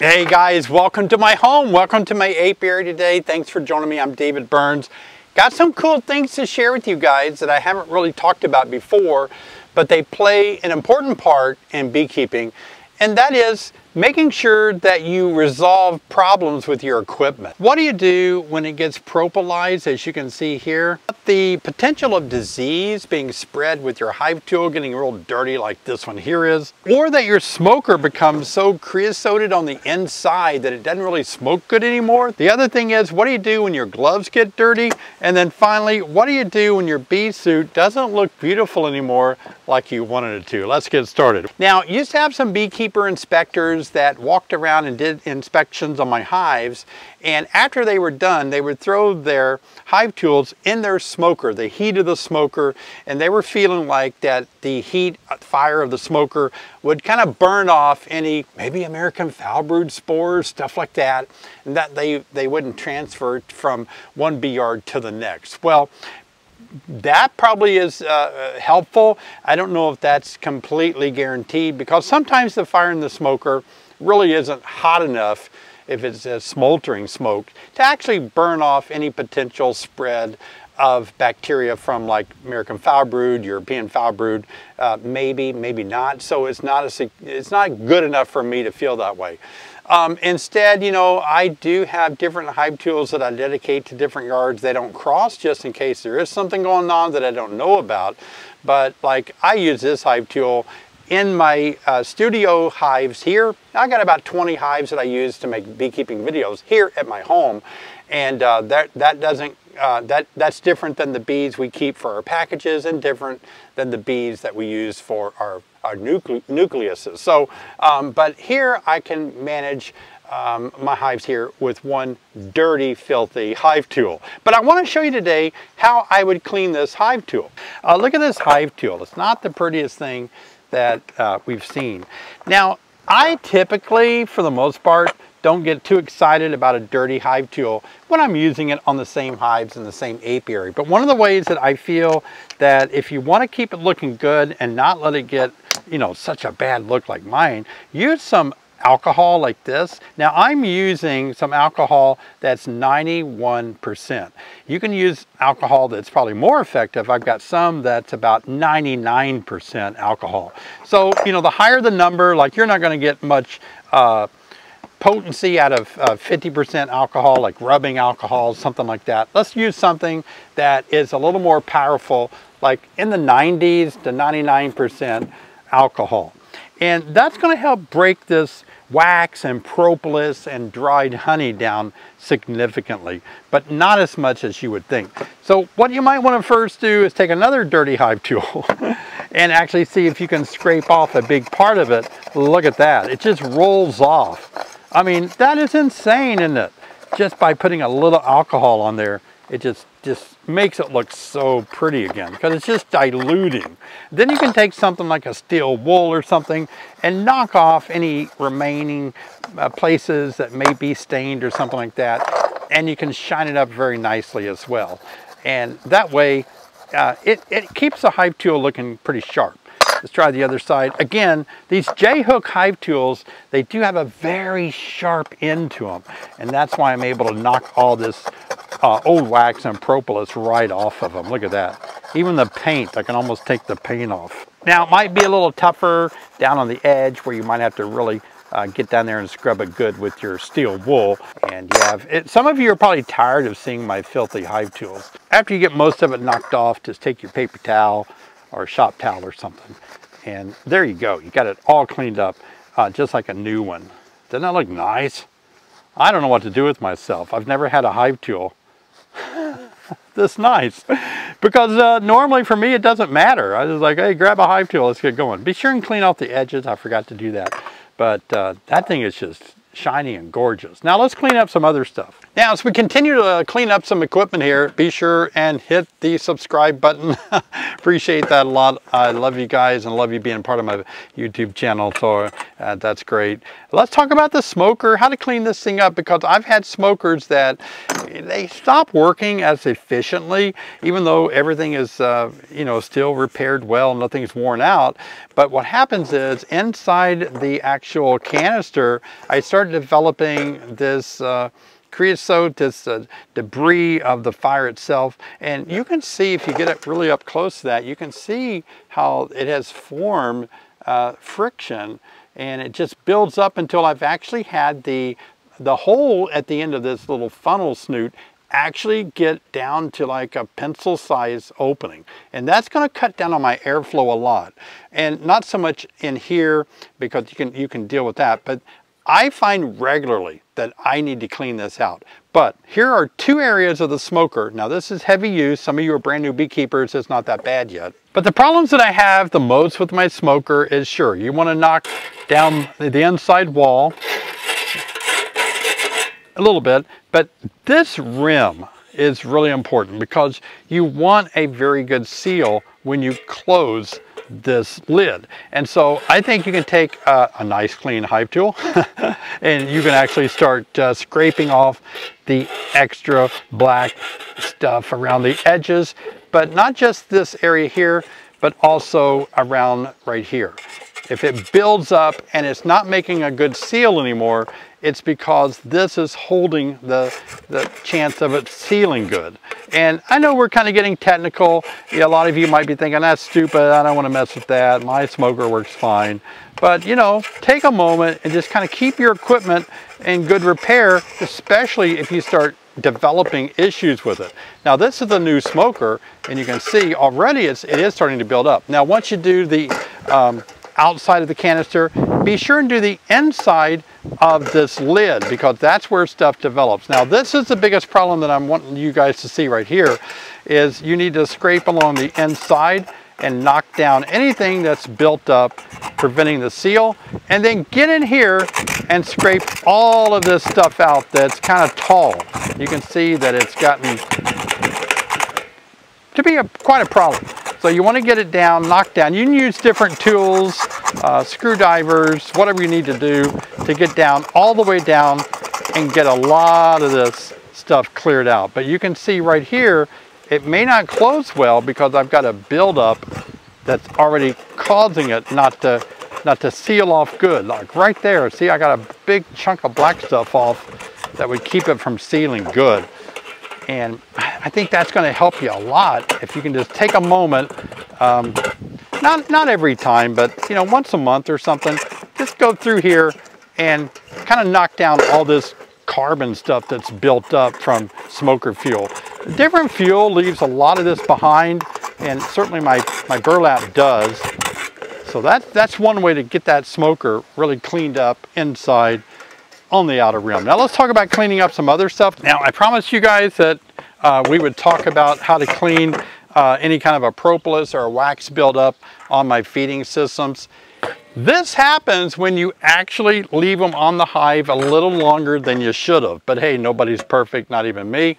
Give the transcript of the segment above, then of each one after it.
Hey guys, welcome to my home. Welcome to my apiary today. Thanks for joining me. I'm David Burns. Got some cool things to share with you guys that I haven't really talked about before, but they play an important part in beekeeping, and that is making sure that you resolve problems with your equipment. What do you do when it gets propolized, as you can see here? The potential of disease being spread with your hive tool getting real dirty like this one here is, or that your smoker becomes so creosoted on the inside that it doesn't really smoke good anymore. The other thing is, what do you do when your gloves get dirty? And then finally, what do you do when your bee suit doesn't look beautiful anymore like you wanted it to? Let's get started. Now, you used to have some beekeeper inspectors that walked around and did inspections on my hives and after they were done they would throw their hive tools in their smoker, the heat of the smoker and they were feeling like that the heat uh, fire of the smoker would kind of burn off any maybe American foul brood spores, stuff like that and that they, they wouldn't transfer from one bee yard to the next. Well, that probably is uh, helpful. I don't know if that's completely guaranteed because sometimes the fire in the smoker really isn't hot enough if it's a smoldering smoke to actually burn off any potential spread of bacteria from like American foul brood, European foul brood, uh, maybe, maybe not. So it's not, a, it's not good enough for me to feel that way. Um, instead, you know, I do have different hive tools that I dedicate to different yards. They don't cross just in case there is something going on that I don't know about. But like I use this hive tool in my uh, studio hives here. I got about 20 hives that I use to make beekeeping videos here at my home. And uh, that, that doesn't, uh, that, that's different than the bees we keep for our packages and different than the bees that we use for our, our nucle nucleuses. So, um, but here I can manage um, my hives here with one dirty, filthy hive tool. But I want to show you today how I would clean this hive tool. Uh, look at this hive tool. It's not the prettiest thing that uh, we've seen. Now, I typically, for the most part, don't get too excited about a dirty hive tool when I'm using it on the same hives in the same apiary. But one of the ways that I feel that if you want to keep it looking good and not let it get, you know, such a bad look like mine, use some alcohol like this. Now I'm using some alcohol that's 91%. You can use alcohol that's probably more effective. I've got some that's about 99% alcohol. So, you know, the higher the number, like you're not gonna get much uh, potency out of 50% uh, alcohol, like rubbing alcohol, something like that. Let's use something that is a little more powerful, like in the 90s to 99% alcohol. And that's gonna help break this wax and propolis and dried honey down significantly, but not as much as you would think. So what you might want to first do is take another dirty hive tool and actually see if you can scrape off a big part of it. Look at that, it just rolls off. I mean, that is insane, isn't it? Just by putting a little alcohol on there, it just just makes it look so pretty again because it's just diluting. Then you can take something like a steel wool or something and knock off any remaining uh, places that may be stained or something like that and you can shine it up very nicely as well. And that way uh, it, it keeps the hive tool looking pretty sharp. Let's try the other side. Again, these J-hook hive tools, they do have a very sharp end to them. And that's why I'm able to knock all this uh, old wax and propolis right off of them. Look at that. Even the paint, I can almost take the paint off. Now, it might be a little tougher down on the edge where you might have to really uh, get down there and scrub it good with your steel wool. And you have, it, some of you are probably tired of seeing my filthy hive tools. After you get most of it knocked off, just take your paper towel or a shop towel or something. And there you go. You got it all cleaned up, uh, just like a new one. Doesn't that look nice? I don't know what to do with myself. I've never had a hive tool this nice. Because uh, normally for me, it doesn't matter. I was like, hey, grab a hive tool, let's get going. Be sure and clean off the edges. I forgot to do that. But uh, that thing is just shiny and gorgeous. Now let's clean up some other stuff. Now, as we continue to clean up some equipment here, be sure and hit the subscribe button. Appreciate that a lot. I love you guys and love you being part of my YouTube channel, so uh, that's great. Let's talk about the smoker, how to clean this thing up, because I've had smokers that they stop working as efficiently, even though everything is, uh, you know, still repaired well, nothing's worn out. But what happens is inside the actual canister, I started developing this uh, creosote, this the debris of the fire itself. And you can see, if you get it really up close to that, you can see how it has formed uh, friction and it just builds up until I've actually had the, the hole at the end of this little funnel snoot actually get down to like a pencil size opening. And that's gonna cut down on my airflow a lot. And not so much in here because you can, you can deal with that, but I find regularly that I need to clean this out. But here are two areas of the smoker. Now this is heavy use. Some of you are brand new beekeepers. It's not that bad yet. But the problems that I have the most with my smoker is sure, you want to knock down the inside wall a little bit, but this rim is really important because you want a very good seal when you close this lid. And so I think you can take a, nice clean hive tool and you can actually start uh, scraping off the extra black stuff around the edges, but not just this area here, but also around right here. If it builds up and it's not making a good seal anymore, it's because this is holding the, the chance of it sealing good. And I know we're kind of getting technical. Yeah, a lot of you might be thinking, that's stupid, I don't want to mess with that. My smoker works fine. But you know, take a moment and just kind of keep your equipment in good repair, especially if you start developing issues with it. Now this is the new smoker and you can see already it's, it is starting to build up. Now once you do the um, outside of the canister, be sure and do the inside of this lid because that's where stuff develops. Now this is the biggest problem that I'm wanting you guys to see right here is you need to scrape along the inside and knock down anything that's built up preventing the seal and then get in here and scrape all of this stuff out that's kind of tall. You can see that it's gotten to be a, quite a problem. So you want to get it down, knock down. You can use different tools, uh, screwdrivers, whatever you need to do to get down all the way down and get a lot of this stuff cleared out. But you can see right here, it may not close well because I've got a buildup that's already causing it not to not to seal off good. Like right there, see I got a big chunk of black stuff off that would keep it from sealing good. And I think that's going to help you a lot if you can just take a moment, um, not, not every time, but you know, once a month or something, just go through here and kind of knock down all this carbon stuff that's built up from smoker fuel. Different fuel leaves a lot of this behind and certainly my, my burlap does. So that, that's one way to get that smoker really cleaned up inside on the outer rim. Now let's talk about cleaning up some other stuff. Now I promised you guys that uh, we would talk about how to clean uh, any kind of a propolis or a wax buildup on my feeding systems. This happens when you actually leave them on the hive a little longer than you should have. But hey, nobody's perfect, not even me.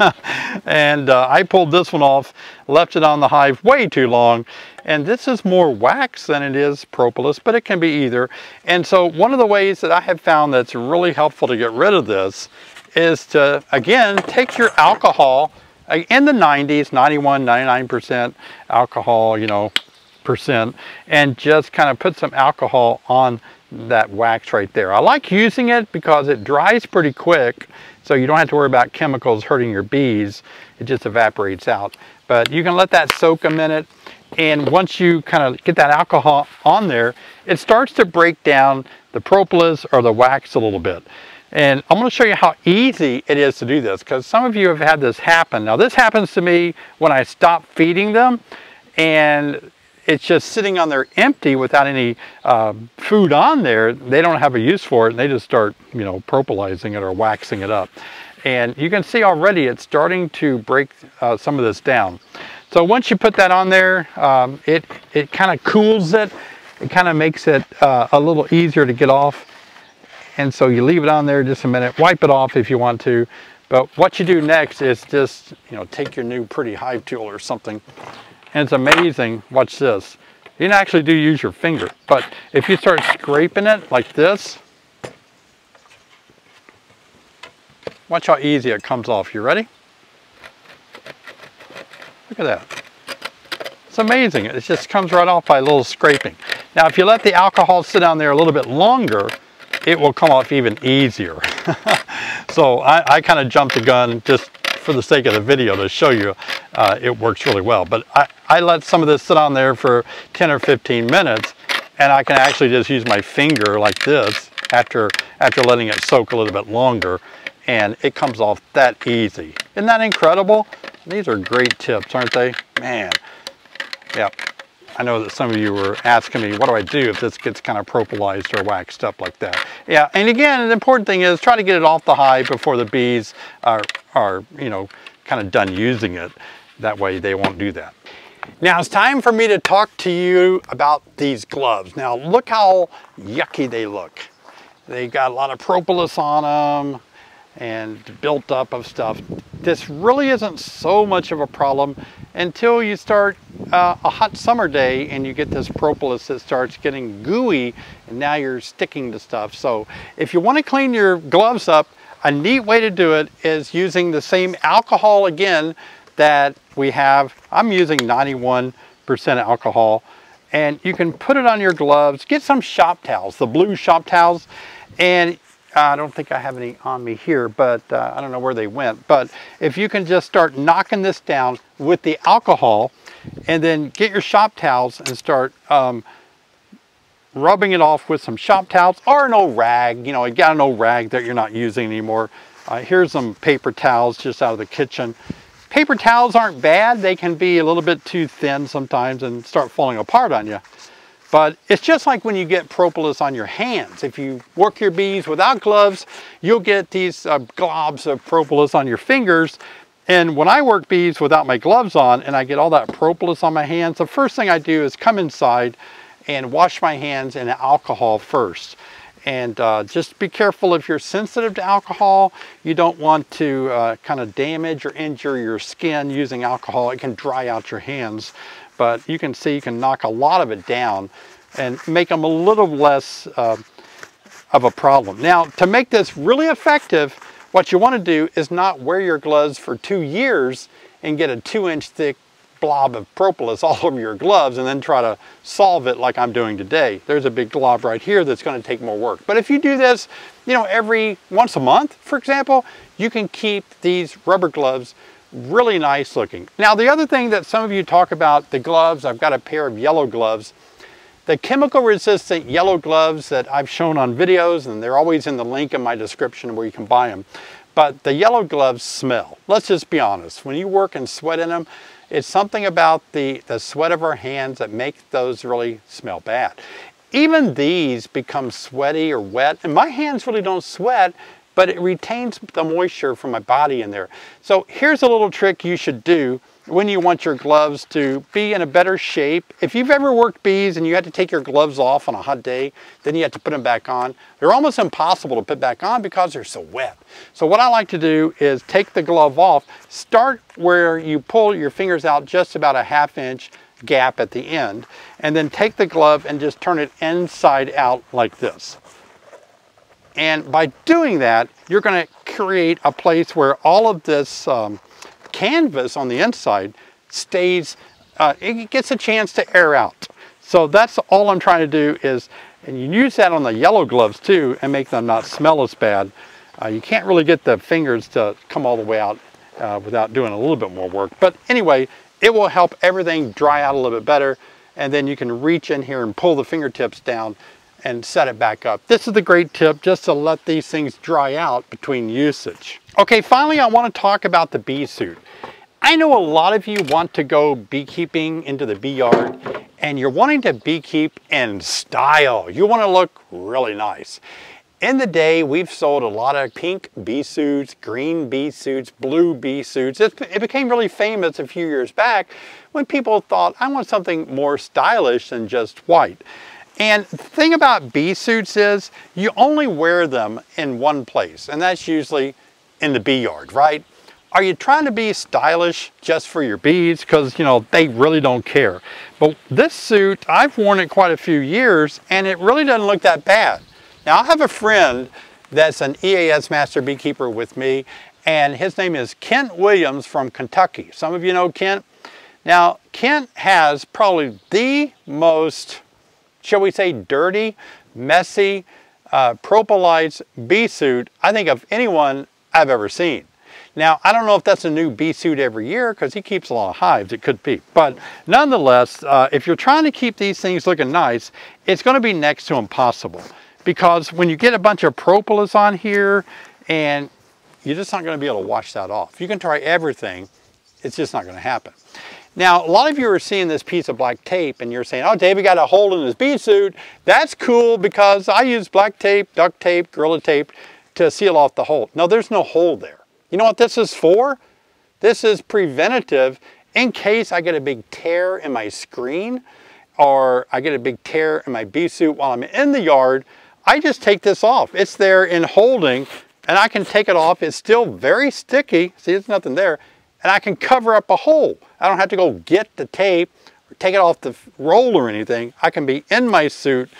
and uh, I pulled this one off, left it on the hive way too long. And this is more wax than it is propolis, but it can be either. And so one of the ways that I have found that's really helpful to get rid of this is to, again, take your alcohol uh, in the 90s, 91, 99% alcohol, you know, percent and just kind of put some alcohol on that wax right there. I like using it because it dries pretty quick so you don't have to worry about chemicals hurting your bees. It just evaporates out. But you can let that soak a minute and once you kind of get that alcohol on there, it starts to break down the propolis or the wax a little bit. And I'm going to show you how easy it is to do this because some of you have had this happen. Now this happens to me when I stop feeding them and it's just sitting on there empty without any uh, food on there, they don't have a use for it and they just start, you know, propolizing it or waxing it up. And you can see already it's starting to break uh, some of this down. So once you put that on there, um, it, it kind of cools it. It kind of makes it uh, a little easier to get off. And so you leave it on there just a minute, wipe it off if you want to, But what you do next is just, you know, take your new pretty hive tool or something. And it's amazing, watch this. You can actually do use your finger, but if you start scraping it like this, watch how easy it comes off. You ready? Look at that. It's amazing. It just comes right off by a little scraping. Now, if you let the alcohol sit down there a little bit longer, it will come off even easier. so I, I kind of jumped the gun just for the sake of the video to show you uh, it works really well. But I, I let some of this sit on there for 10 or 15 minutes and I can actually just use my finger like this after, after letting it soak a little bit longer and it comes off that easy. Isn't that incredible? These are great tips, aren't they? Man, Yep. I know that some of you were asking me, what do I do if this gets kind of propolized or waxed up like that? Yeah, and again, the important thing is try to get it off the hive before the bees are, are you know, kind of done using it. That way they won't do that. Now it's time for me to talk to you about these gloves. Now look how yucky they look. They've got a lot of propolis on them and built up of stuff. This really isn't so much of a problem until you start uh, a hot summer day and you get this propolis that starts getting gooey and now you're sticking to stuff. So if you want to clean your gloves up, a neat way to do it is using the same alcohol again that we have. I'm using 91% alcohol and you can put it on your gloves. Get some shop towels, the blue shop towels, and I don't think I have any on me here, but uh, I don't know where they went. But if you can just start knocking this down with the alcohol and then get your shop towels and start um, rubbing it off with some shop towels or an old rag. You know, you got an old rag that you're not using anymore. Uh, here's some paper towels just out of the kitchen. Paper towels aren't bad. They can be a little bit too thin sometimes and start falling apart on you. But it's just like when you get propolis on your hands. If you work your bees without gloves, you'll get these uh, globs of propolis on your fingers. And when I work bees without my gloves on and I get all that propolis on my hands, the first thing I do is come inside and wash my hands in alcohol first. And uh, just be careful if you're sensitive to alcohol. You don't want to uh, kind of damage or injure your skin using alcohol. It can dry out your hands but you can see you can knock a lot of it down and make them a little less uh, of a problem. Now, to make this really effective, what you want to do is not wear your gloves for two years and get a two inch thick blob of propolis all over your gloves and then try to solve it like I'm doing today. There's a big glob right here that's going to take more work. But if you do this, you know, every once a month, for example, you can keep these rubber gloves really nice looking. Now the other thing that some of you talk about, the gloves, I've got a pair of yellow gloves. The chemical resistant yellow gloves that I've shown on videos, and they're always in the link in my description where you can buy them. But the yellow gloves smell. Let's just be honest. When you work and sweat in them, it's something about the, the sweat of our hands that make those really smell bad. Even these become sweaty or wet, and my hands really don't sweat but it retains the moisture from my body in there. So here's a little trick you should do when you want your gloves to be in a better shape. If you've ever worked bees and you had to take your gloves off on a hot day, then you have to put them back on. They're almost impossible to put back on because they're so wet. So what I like to do is take the glove off, start where you pull your fingers out just about a half inch gap at the end, and then take the glove and just turn it inside out like this. And by doing that, you're going to create a place where all of this um, canvas on the inside stays, uh, it gets a chance to air out. So that's all I'm trying to do is, and you use that on the yellow gloves too and make them not smell as bad. Uh, you can't really get the fingers to come all the way out uh, without doing a little bit more work. But anyway, it will help everything dry out a little bit better. And then you can reach in here and pull the fingertips down and set it back up. This is the great tip just to let these things dry out between usage. Okay, finally I want to talk about the bee suit. I know a lot of you want to go beekeeping into the bee yard and you're wanting to beekeep in style. You want to look really nice. In the day, we've sold a lot of pink bee suits, green bee suits, blue bee suits. It, it, became really famous a few years back when people thought, I want something more stylish than just white. And the thing about bee suits is you only wear them in one place, and that's usually in the bee yard, right? Are you trying to be stylish just for your bees? Because, you know, they really don't care. But this suit, I've worn it quite a few years and it really doesn't look that bad. Now, I have a friend that's an EAS master beekeeper with me and his name is Kent Williams from Kentucky. Some of you know Kent. Now, Kent has probably the most, shall we say, dirty, messy, uh, Propolized bee suit I think of anyone I've ever seen. Now, I don't know if that's a new bee suit every year because he keeps a lot of hives, it could be. But nonetheless, uh, if you're trying to keep these things looking nice, it's gonna be next to impossible. Because when you get a bunch of propolis on here and you're just not gonna be able to wash that off. You can try everything, it's just not gonna happen. Now, a lot of you are seeing this piece of black tape and you're saying, oh, David got a hole in his bee suit. That's cool because I use black tape, duct tape, Gorilla tape to seal off the hole. No, there's no hole there. You know what this is for? This is preventative in case I get a big tear in my screen or I get a big tear in my bee suit while I'm in the yard, I just take this off. It's there in holding and I can take it off. It's still very sticky. See, there's nothing there. And I can cover up a hole. I don't have to go get the tape or take it off the roll or anything. I can be in my suit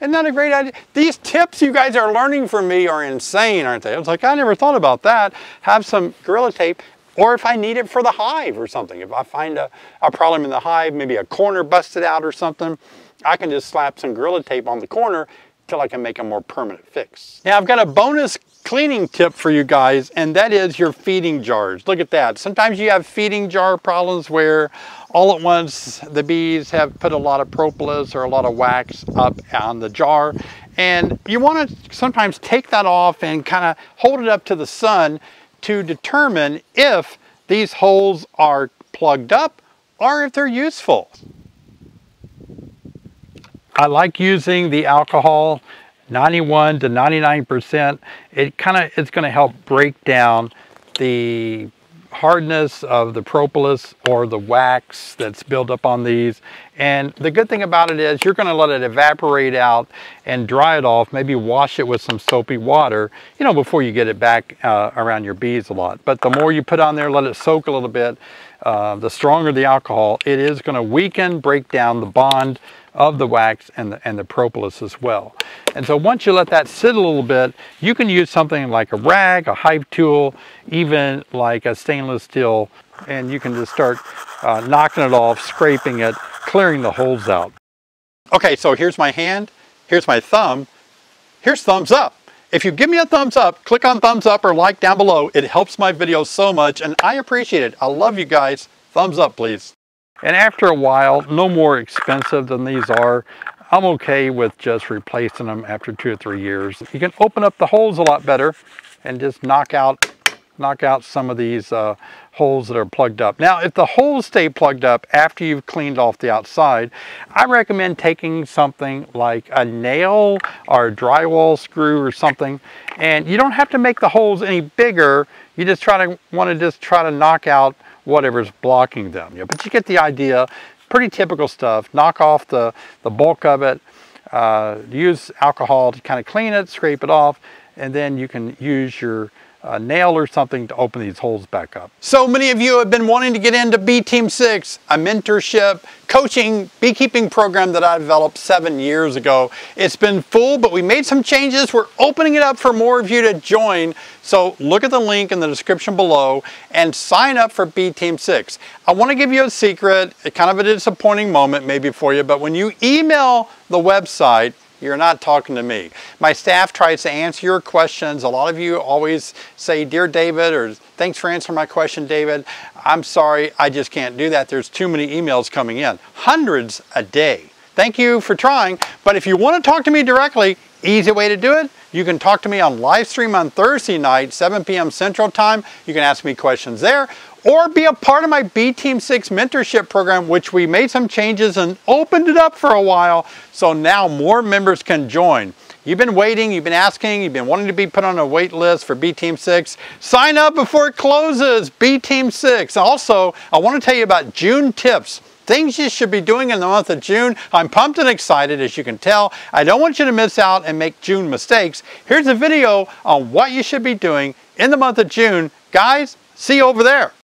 isn't that a great idea? These tips you guys are learning from me are insane, aren't they? I was like, I never thought about that. Have some Gorilla Tape, or if I need it for the hive or something. If I find a, a problem in the hive, maybe a corner busted out or something, I can just slap some Gorilla Tape on the corner till I can make a more permanent fix. Now I've got a bonus cleaning tip for you guys, and that is your feeding jars. Look at that. Sometimes you have feeding jar problems where all at once the bees have put a lot of propolis or a lot of wax up on the jar, and you want to sometimes take that off and kind of hold it up to the sun to determine if these holes are plugged up or if they're useful. I like using the alcohol 91 to 99%. It kind of it's going to help break down the hardness of the propolis or the wax that's built up on these. And the good thing about it is you're gonna let it evaporate out and dry it off, maybe wash it with some soapy water, you know, before you get it back uh, around your bees a lot. But the more you put on there, let it soak a little bit, uh, the stronger the alcohol, it is gonna weaken, break down the bond of the wax and the, and the propolis as well. And so once you let that sit a little bit, you can use something like a rag, a hive tool, even like a stainless steel, and you can just start uh, knocking it off, scraping it, clearing the holes out. Okay, so here's my hand, here's my thumb, here's thumbs up. If you give me a thumbs up, click on thumbs up or like down below. It helps my videos so much and I appreciate it. I love you guys. Thumbs up, please. And after a while, no more expensive than these are, I'm okay with just replacing them after two or three years. You can open up the holes a lot better and just knock out knock out some of these uh, holes that are plugged up. Now, if the holes stay plugged up after you've cleaned off the outside, I recommend taking something like a nail or a drywall screw or something, and you don't have to make the holes any bigger. You just try to want to just try to knock out whatever's blocking them. But you get the idea. Pretty typical stuff. Knock off the, the bulk of it. Uh, use alcohol to kind of clean it, scrape it off, and then you can use your a nail or something to open these holes back up. So many of you have been wanting to get into Bee Team 6, a mentorship, coaching, beekeeping program that I developed seven years ago. It's been full, but we made some changes. We're opening it up for more of you to join. So look at the link in the description below and sign up for Bee Team 6. I want to give you a secret, kind of a disappointing moment maybe for you, but when you email the website, you're not talking to me. My staff tries to answer your questions. A lot of you always say, Dear David, or thanks for answering my question, David. I'm sorry, I just can't do that. There's too many emails coming in. Hundreds a day. Thank you for trying. But if you want to talk to me directly, easy way to do it. You can talk to me on live stream on Thursday night, 7 p.m. Central Time. You can ask me questions there or be a part of my Bee Team 6 mentorship program, which we made some changes and opened it up for a while. So now more members can join. You've been waiting, you've been asking, you've been wanting to be put on a wait list for Bee Team 6. Sign up before it closes, Bee Team 6. Also, I want to tell you about June tips things you should be doing in the month of June. I'm pumped and excited as you can tell. I don't want you to miss out and make June mistakes. Here's a video on what you should be doing in the month of June. Guys, see you over there.